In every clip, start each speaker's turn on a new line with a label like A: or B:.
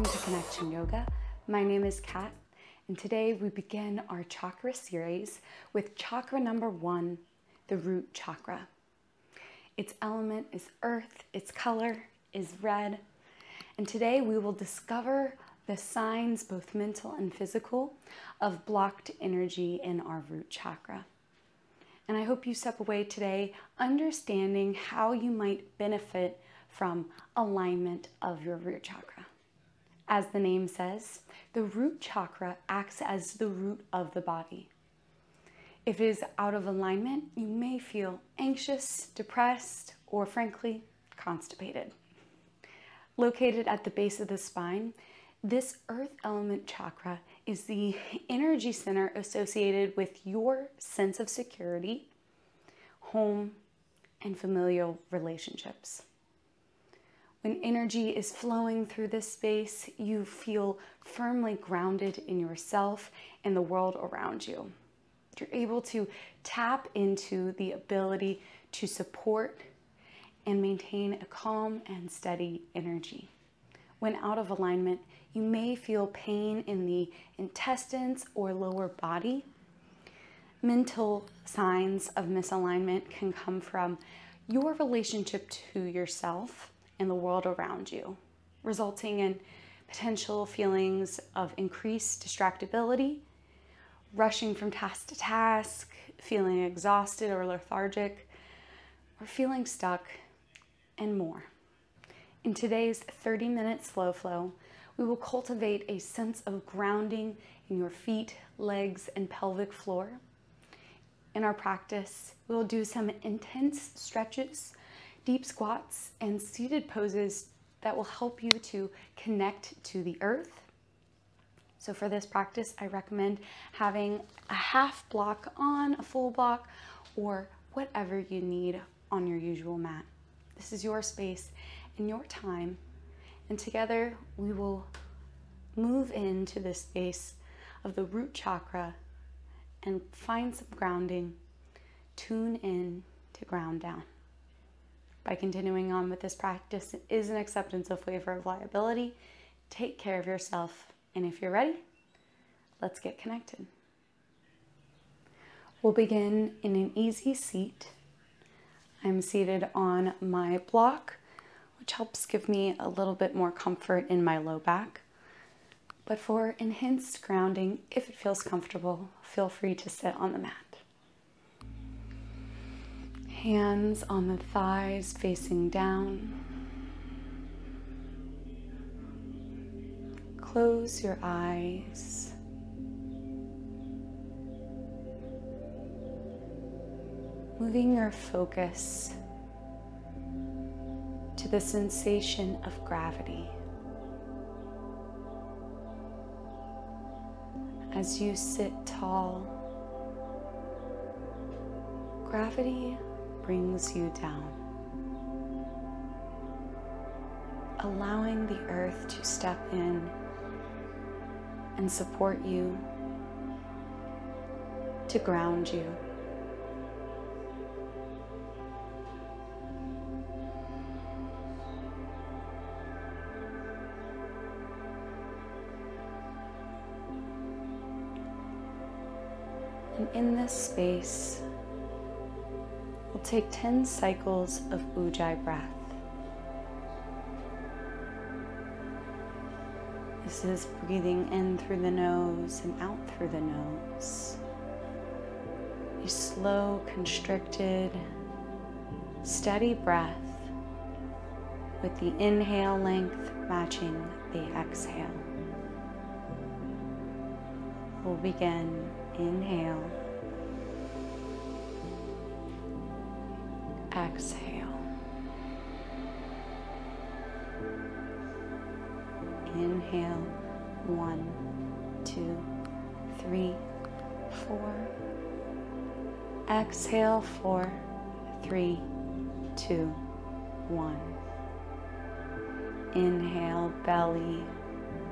A: Welcome to Connection Yoga. My name is Cat, and today we begin our chakra series with chakra number one, the root chakra. Its element is earth, its color is red, and today we will discover the signs, both mental and physical, of blocked energy in our root chakra. And I hope you step away today understanding how you might benefit from alignment of your root chakra. As the name says, the root chakra acts as the root of the body. If it is out of alignment, you may feel anxious, depressed, or frankly, constipated. Located at the base of the spine, this earth element chakra is the energy center associated with your sense of security, home, and familial relationships. When energy is flowing through this space, you feel firmly grounded in yourself and the world around you. You're able to tap into the ability to support and maintain a calm and steady energy. When out of alignment, you may feel pain in the intestines or lower body. Mental signs of misalignment can come from your relationship to yourself and the world around you, resulting in potential feelings of increased distractibility, rushing from task to task, feeling exhausted or lethargic, or feeling stuck, and more. In today's 30 minute slow flow, we will cultivate a sense of grounding in your feet, legs, and pelvic floor. In our practice, we'll do some intense stretches deep squats, and seated poses that will help you to connect to the earth. So for this practice, I recommend having a half block on, a full block, or whatever you need on your usual mat. This is your space and your time. And together we will move into the space of the root chakra and find some grounding. Tune in to ground down by continuing on with this practice is an acceptance of waiver of liability. Take care of yourself. And if you're ready, let's get connected. We'll begin in an easy seat. I'm seated on my block, which helps give me a little bit more comfort in my low back. But for enhanced grounding, if it feels comfortable, feel free to sit on the mat hands on the thighs facing down. Close your eyes. Moving your focus to the sensation of gravity. As you sit tall, gravity brings you down. Allowing the earth to step in and support you, to ground you. And in this space, We'll take 10 cycles of Ujjayi breath. This is breathing in through the nose and out through the nose. A slow, constricted, steady breath with the inhale length matching the exhale. We'll begin. Inhale. Exhale. Inhale, one, two, three, four. Exhale, four, three, two, one. Inhale, belly,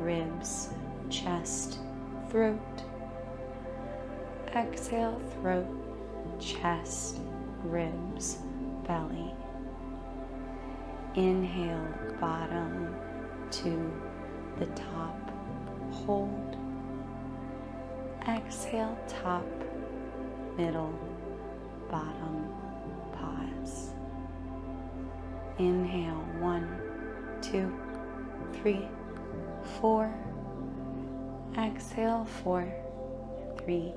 A: ribs, chest, throat. Exhale, throat, chest, ribs, belly. Inhale, bottom, to the top, hold. Exhale, top, middle, bottom, pause. Inhale, one, two, three, four. Exhale, four, three,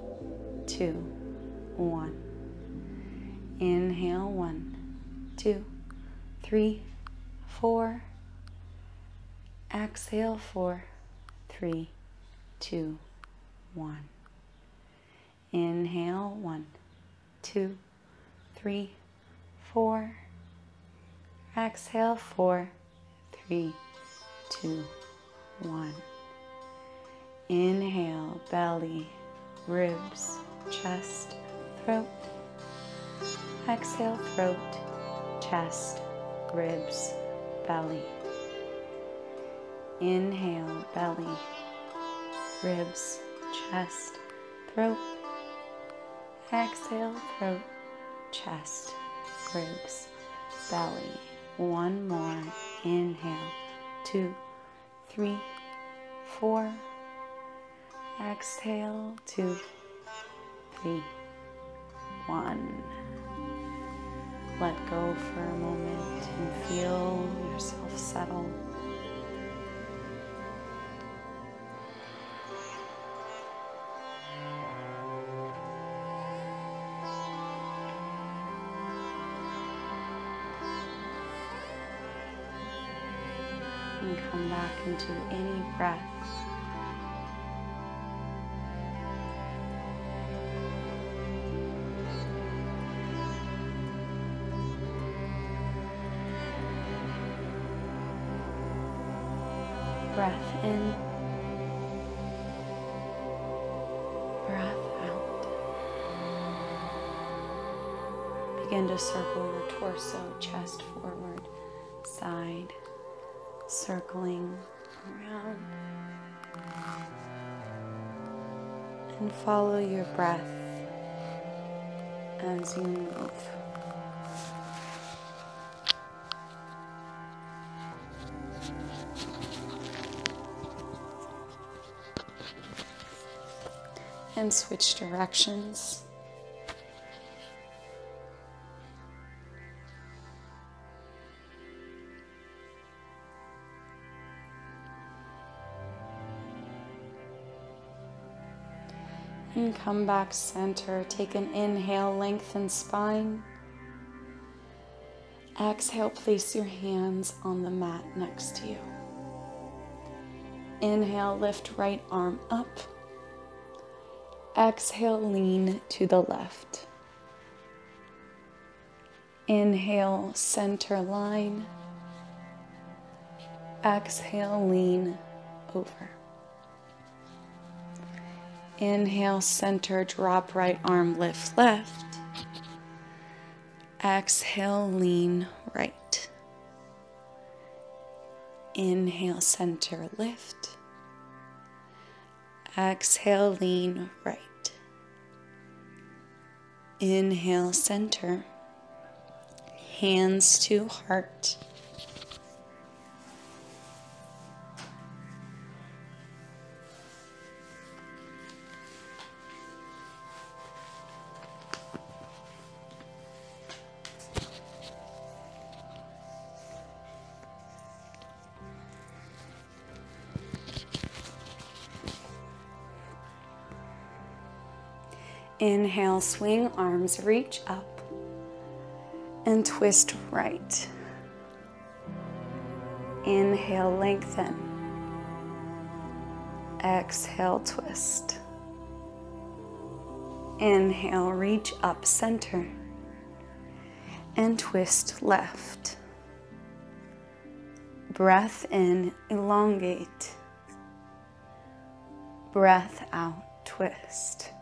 A: two, one. Inhale, one, two, three, four. Exhale, four, three, two, one. Inhale, one, two, three, four. Exhale, four, three, two, one. Inhale, belly, ribs, chest, throat. Exhale, throat, chest, ribs, belly. Inhale, belly, ribs, chest, throat. Exhale, throat, chest, ribs, belly. One more. Inhale, two, three, four. Exhale, two, three, one. Let go for a moment and feel yourself settle. And come back into any breath. Circling around. And follow your breath as you move. and switch directions. And come back center. Take an inhale, lengthen spine. Exhale, place your hands on the mat next to you. Inhale, lift right arm up. Exhale, lean to the left. Inhale, center line. Exhale, lean over. Inhale, center, drop right arm, lift left. Exhale, lean right. Inhale, center, lift. Exhale, lean right. Inhale, center. Hands to heart. Inhale, swing arms, reach up and twist right. Inhale, lengthen. Exhale, twist. Inhale, reach up center and twist left. Breath in, elongate. Breath out, twist.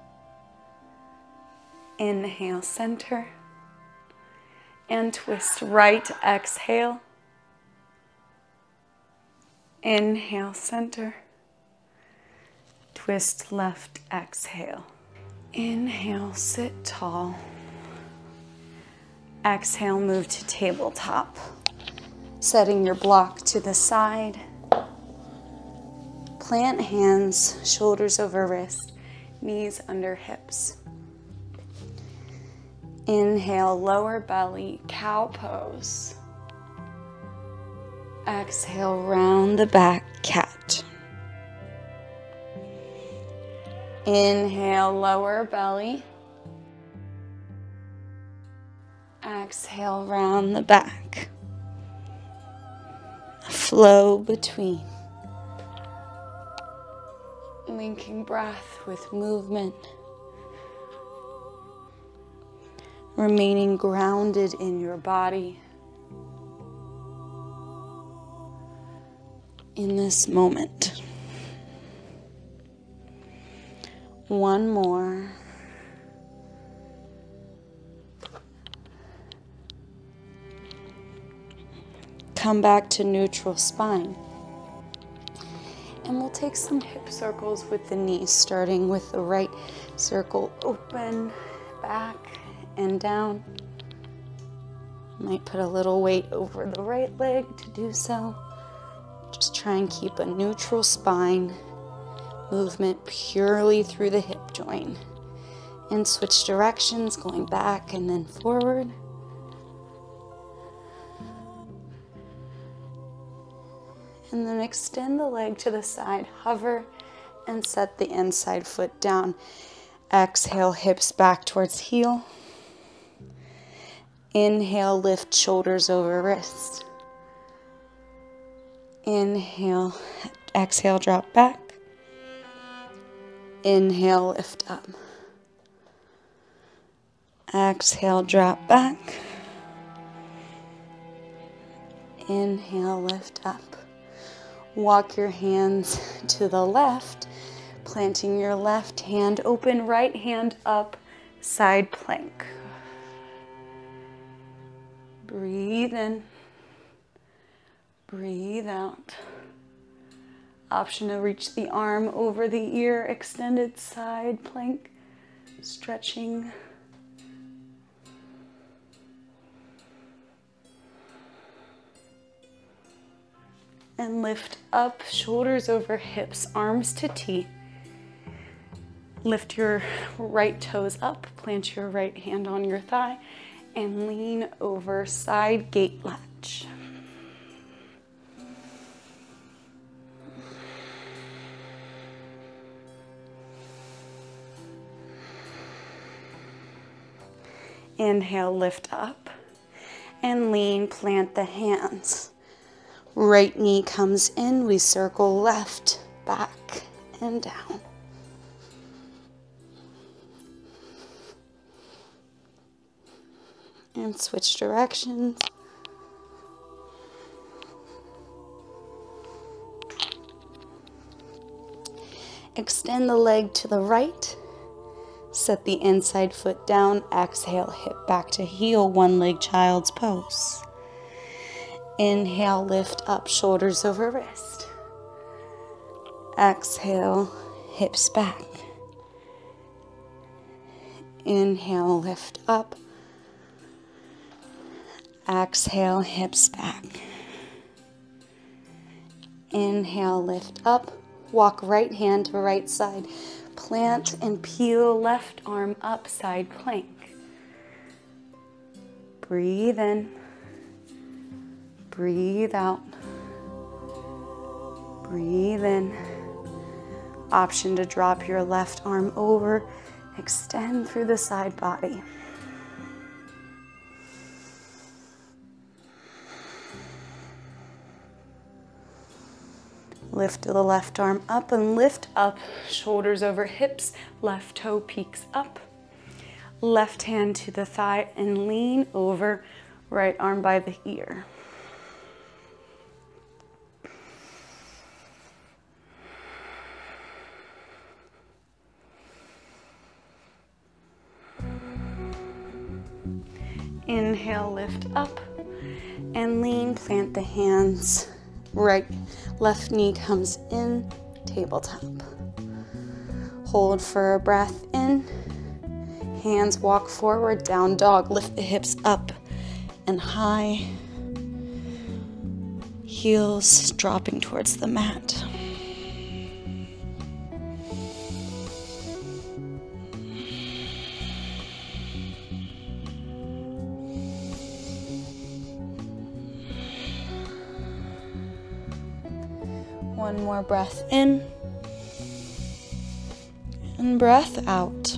A: Inhale, center. And twist right, exhale. Inhale, center. Twist left, exhale. Inhale, sit tall. Exhale, move to tabletop. Setting your block to the side. plant hands, shoulders over wrist, knees under hips. Inhale, lower belly, cow pose. Exhale, round the back, cat. Inhale, lower belly. Exhale, round the back. Flow between. Linking breath with movement. Remaining grounded in your body. In this moment. One more. Come back to neutral spine. And we'll take some hip circles with the knees, starting with the right circle open, back and down. Might put a little weight over the right leg to do so. Just try and keep a neutral spine movement purely through the hip joint. And switch directions, going back and then forward. And then extend the leg to the side, hover, and set the inside foot down. Exhale, hips back towards heel. Inhale, lift shoulders over wrists. Inhale, exhale, drop back. Inhale, lift up. Exhale, drop back. Inhale, lift up. Walk your hands to the left, planting your left hand open, right hand up, side plank. Breathe in, breathe out. Option to reach the arm over the ear, extended side plank, stretching. And lift up, shoulders over hips, arms to T. Lift your right toes up, plant your right hand on your thigh, and lean over side gate latch. Inhale, lift up and lean, plant the hands. Right knee comes in, we circle left, back, and down. And switch directions. Extend the leg to the right Set the inside foot down. Exhale, hip back to heel, one leg child's pose. Inhale, lift up, shoulders over wrist. Exhale, hips back. Inhale, lift up. Exhale, hips back. Inhale, lift up. Walk right hand to right side plant and peel left arm up, side plank. Breathe in, breathe out, breathe in. Option to drop your left arm over, extend through the side body. Lift the left arm up and lift up, shoulders over hips, left toe peaks up. Left hand to the thigh and lean over, right arm by the ear. Inhale, lift up and lean, plant the hands right left knee comes in, tabletop. Hold for a breath in. Hands walk forward, down dog. Lift the hips up and high. Heels dropping towards the mat. One more breath in and breath out.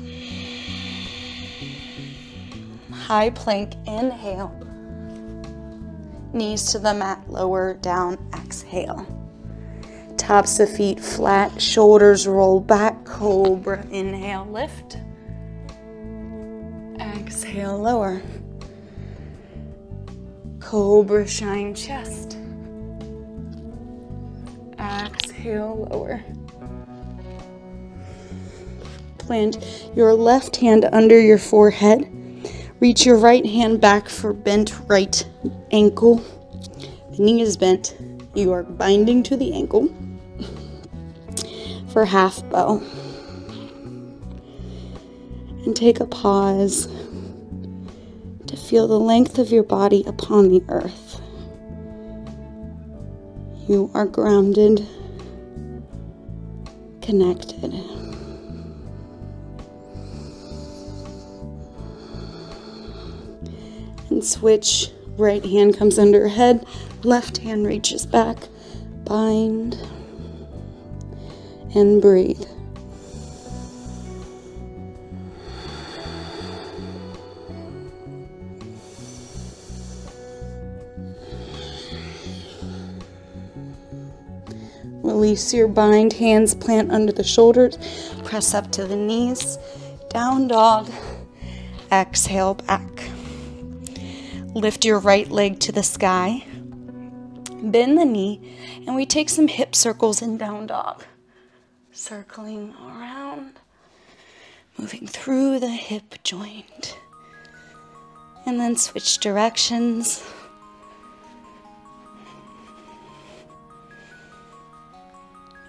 A: High plank, inhale. Knees to the mat, lower down, exhale. Tops of feet flat, shoulders roll back, cobra, inhale, lift. Exhale, lower. Cobra, shine chest. Exhale, lower. Plant your left hand under your forehead. Reach your right hand back for bent right ankle. The knee is bent. You are binding to the ankle for half bow. And take a pause to feel the length of your body upon the earth. You are grounded, connected. And switch. Right hand comes under head, left hand reaches back. Bind and breathe. Release your bind, hands plant under the shoulders, press up to the knees, down dog, exhale back. Lift your right leg to the sky, bend the knee, and we take some hip circles in down dog. Circling around, moving through the hip joint. And then switch directions.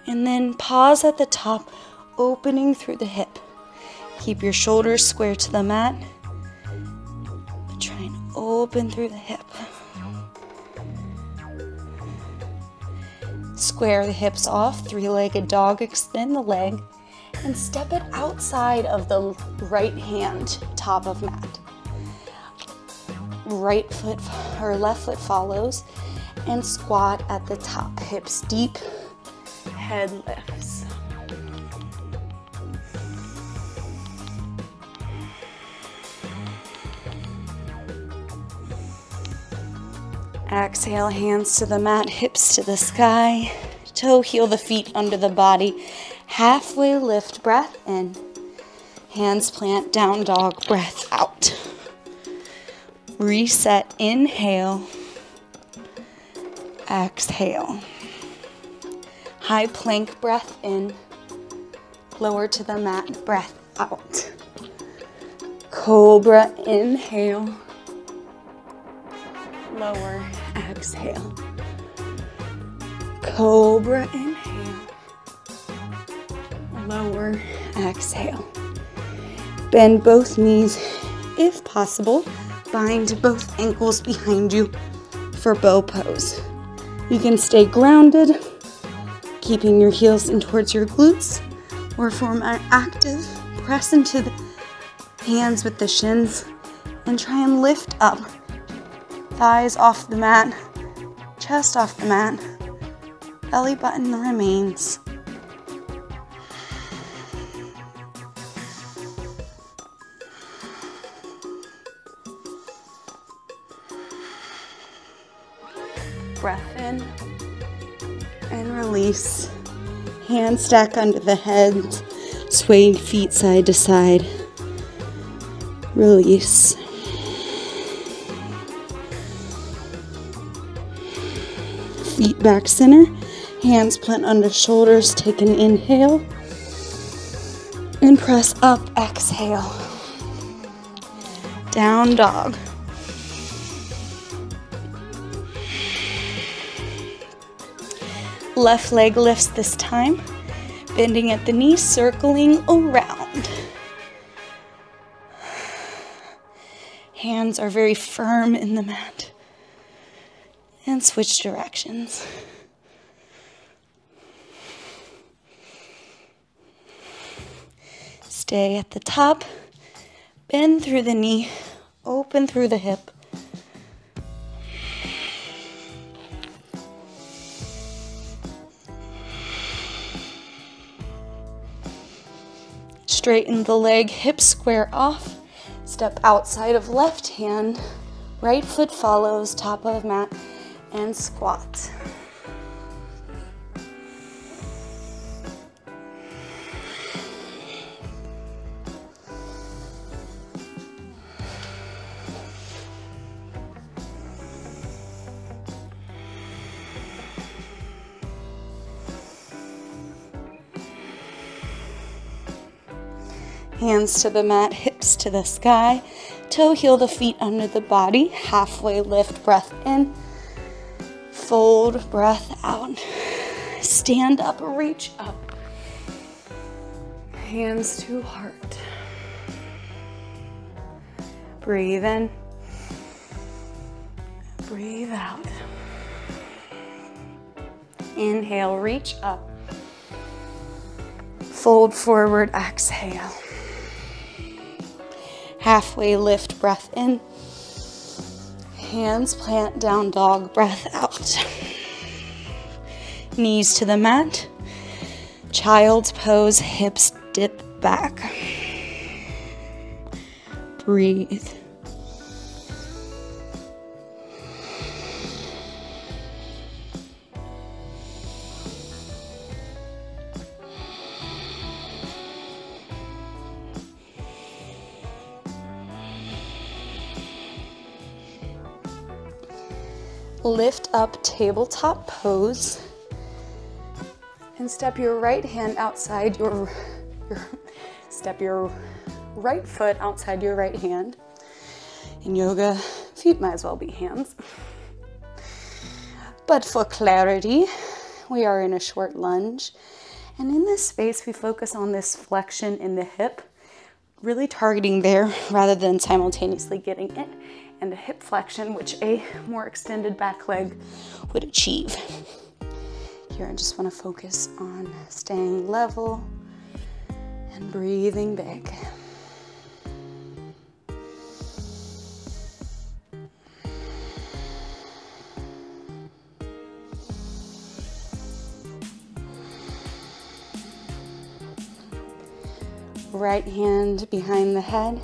A: And then pause at the top, opening through the hip. Keep your shoulders square to the mat. Try and open through the hip. Square the hips off, three legged dog, extend the leg, and step it outside of the right hand, top of mat. Right foot or left foot follows, and squat at the top, hips deep head lifts. Exhale, hands to the mat, hips to the sky. Toe heel the feet under the body. Halfway lift, breath in. Hands plant, down dog, breath out. Reset, inhale. Exhale. High plank breath in, lower to the mat, breath out. Cobra, inhale, lower, exhale. Cobra, inhale, lower, exhale. Bend both knees if possible. Bind both ankles behind you for bow pose. You can stay grounded keeping your heels in towards your glutes, or for more active, press into the hands with the shins and try and lift up. Thighs off the mat, chest off the mat, belly button remains. And release. Hand stack under the head, swaying feet side to side. Release. Feet back center, hands plant under shoulders, take an inhale. And press up, exhale. Down dog. Left leg lifts this time, bending at the knee, circling around. Hands are very firm in the mat. And switch directions. Stay at the top, bend through the knee, open through the hip. Straighten the leg, hips square off. Step outside of left hand. Right foot follows top of mat and squat. Hands to the mat, hips to the sky. Toe heel the feet under the body. Halfway lift, breath in. Fold, breath out. Stand up, reach up. Hands to heart. Breathe in. Breathe out. Inhale, reach up. Fold forward, exhale. Halfway lift, breath in. Hands plant down dog, breath out. Knees to the mat. Child's pose, hips dip back. Breathe. Lift up tabletop pose and step your right hand outside your, your step your right foot outside your right hand. In yoga, feet might as well be hands. But for clarity, we are in a short lunge. And in this space, we focus on this flexion in the hip, really targeting there rather than simultaneously getting it and a hip flexion, which a more extended back leg would achieve. Here, I just want to focus on staying level and breathing big. Right hand behind the head,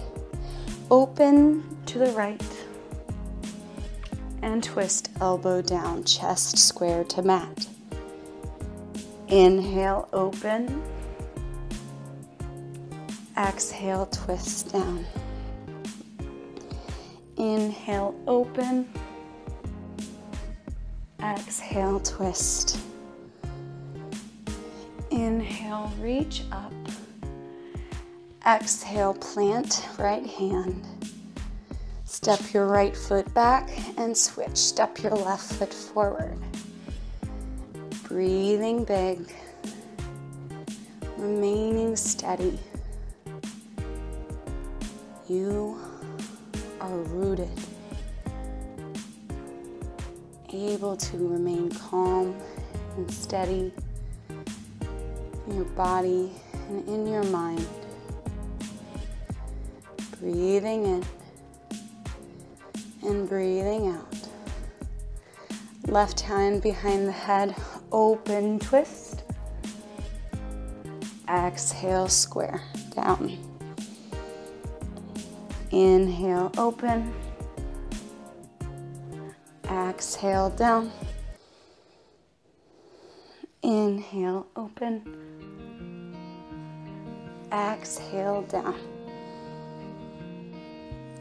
A: open to the right and twist elbow down, chest square to mat. Inhale, open. Exhale, twist down. Inhale, open. Exhale, twist. Inhale, reach up. Exhale, plant right hand. Step your right foot back and switch. Step your left foot forward. Breathing big, remaining steady. You are rooted, able to remain calm and steady in your body and in your mind. Breathing in and breathing out. Left hand behind the head, open twist. Exhale, square down. Inhale, open. Exhale, down. Inhale, open. Exhale, down.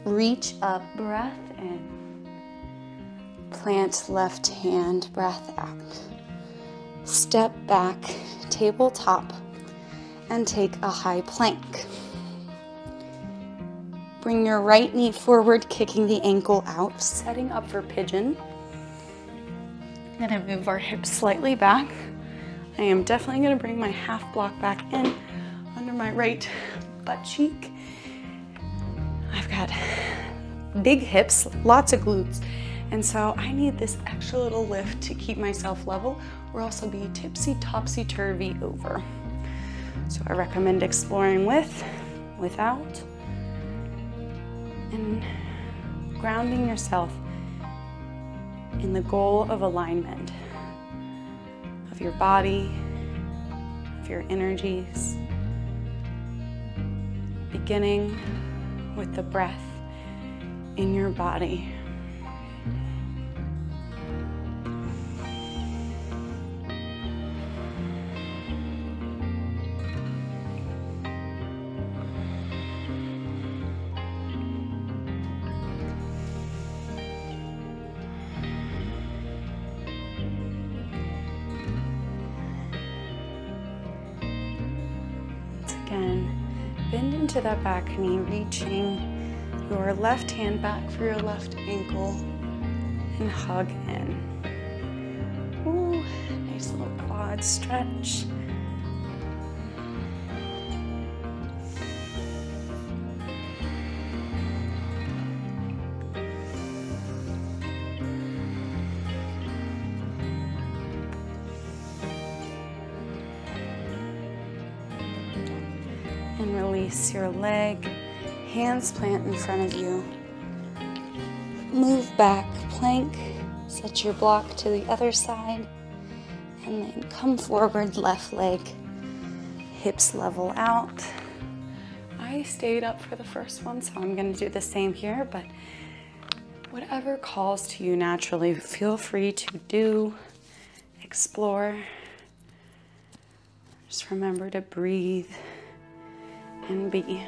A: Reach up, breath in. Plant left hand, breath out. Step back, tabletop, and take a high plank. Bring your right knee forward, kicking the ankle out, setting up for pigeon. Gonna move our hips slightly back. I am definitely gonna bring my half block back in under my right butt cheek. I've got big hips, lots of glutes. And so I need this extra little lift to keep myself level or also be tipsy, topsy-turvy over. So I recommend exploring with, without, and grounding yourself in the goal of alignment of your body, of your energies, beginning with the breath in your body. again. Bend into that back knee, reaching your left hand back for your left ankle and hug in. Ooh, nice little quad stretch. and release your leg. Hands plant in front of you. Move back, plank. Set your block to the other side. And then come forward, left leg. Hips level out. I stayed up for the first one, so I'm gonna do the same here, but whatever calls to you naturally, feel free to do, explore. Just remember to breathe and be.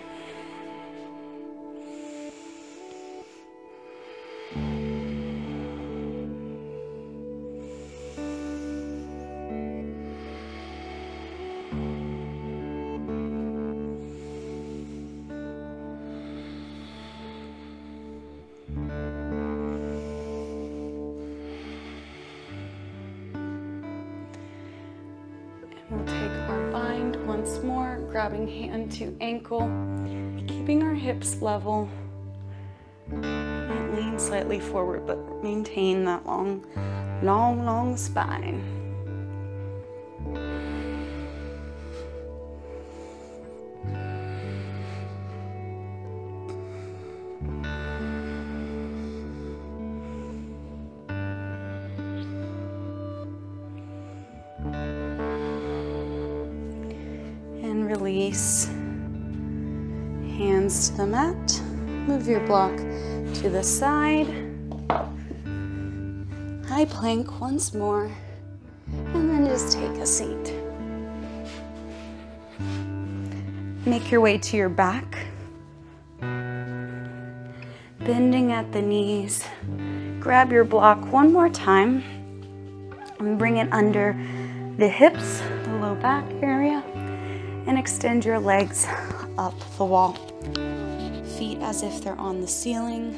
A: Grabbing hand to ankle, keeping our hips level. Lean slightly forward, but maintain that long, long, long spine. Block to the side. High plank once more. And then just take a seat. Make your way to your back. Bending at the knees. Grab your block one more time and bring it under the hips, the low back area and extend your legs up the wall. Feet as if they're on the ceiling.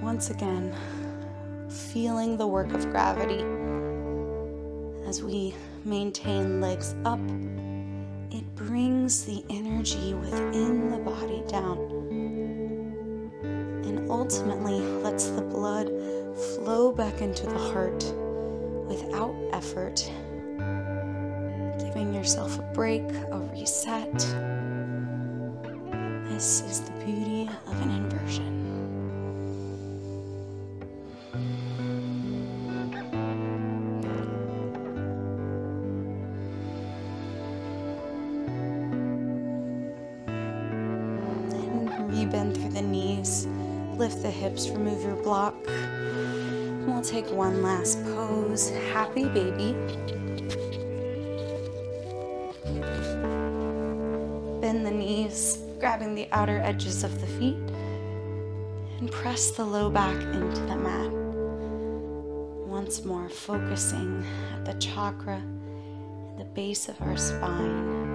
A: Once again, feeling the work of gravity as we maintain legs up. It brings the energy within the body down and ultimately lets the blood flow back into the heart without effort giving yourself a break, a reset. This is the beauty of an inversion. Rebend through the knees, lift the hips, remove your block. We'll take one last pose. Happy baby. Grabbing the outer edges of the feet, and press the low back into the mat. Once more, focusing at the chakra, and the base of our spine.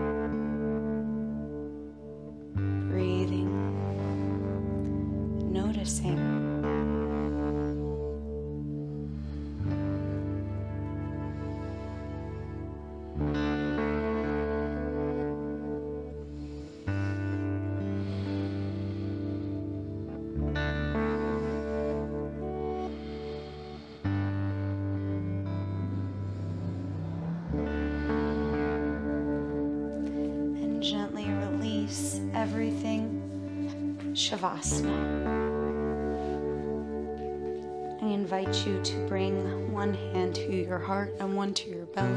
A: into your belly.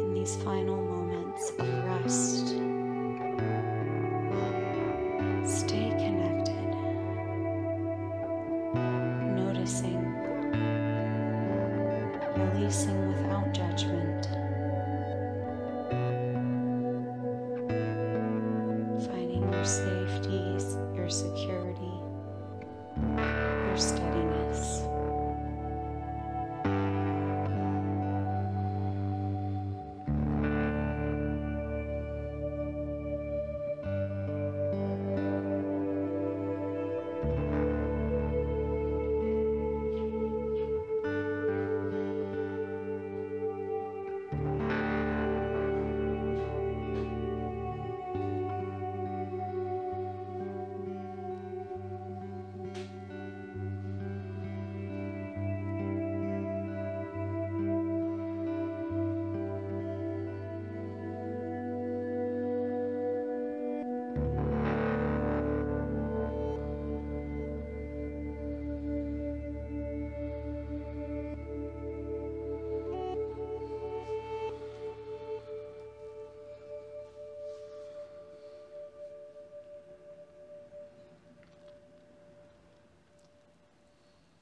A: In these final moments of rest, stay connected, noticing, releasing without judgment.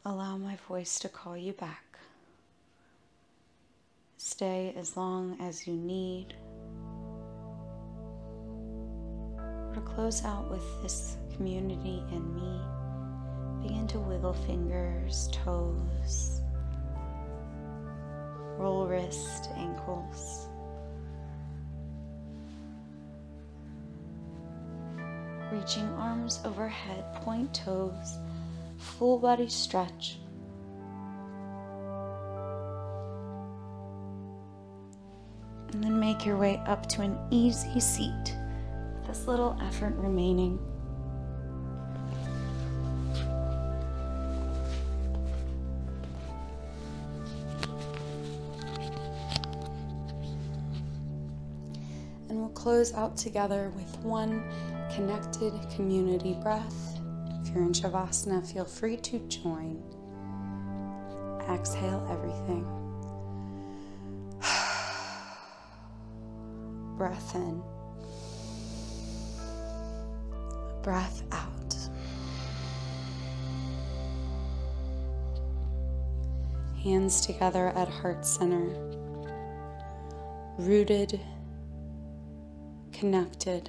A: Allow my voice to call you back. Stay as long as you need. To close out with this community and me, begin to wiggle fingers, toes, roll wrist, ankles. Reaching arms overhead, point toes full body stretch. And then make your way up to an easy seat, this little effort remaining. And we'll close out together with one connected community breath. In Shavasana, feel free to join. Exhale everything. Breath in. Breath out. Hands together at heart center. Rooted, connected,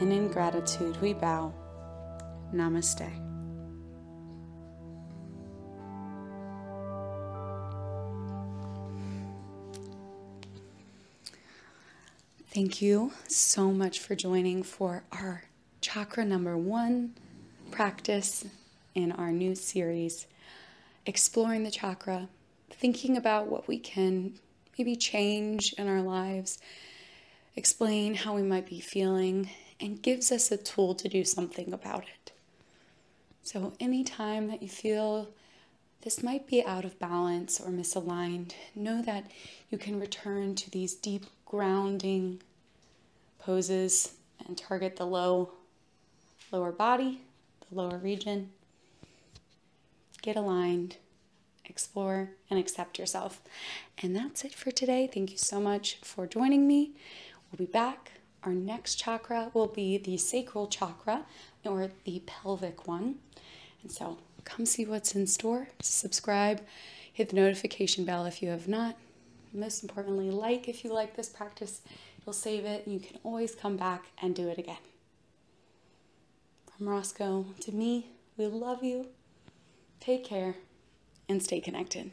A: and in gratitude we bow. Namaste. Thank you so much for joining for our chakra number one practice in our new series, Exploring the Chakra, thinking about what we can maybe change in our lives, explain how we might be feeling, and gives us a tool to do something about it. So, anytime that you feel this might be out of balance or misaligned, know that you can return to these deep grounding poses and target the low lower body, the lower region. Get aligned, explore and accept yourself. And that's it for today. Thank you so much for joining me. We'll be back. Our next chakra will be the sacral chakra or the pelvic one. And so come see what's in store, subscribe, hit the notification bell if you have not. Most importantly, like if you like this practice, you'll save it you can always come back and do it again. From Roscoe to me, we love you. Take care and stay connected.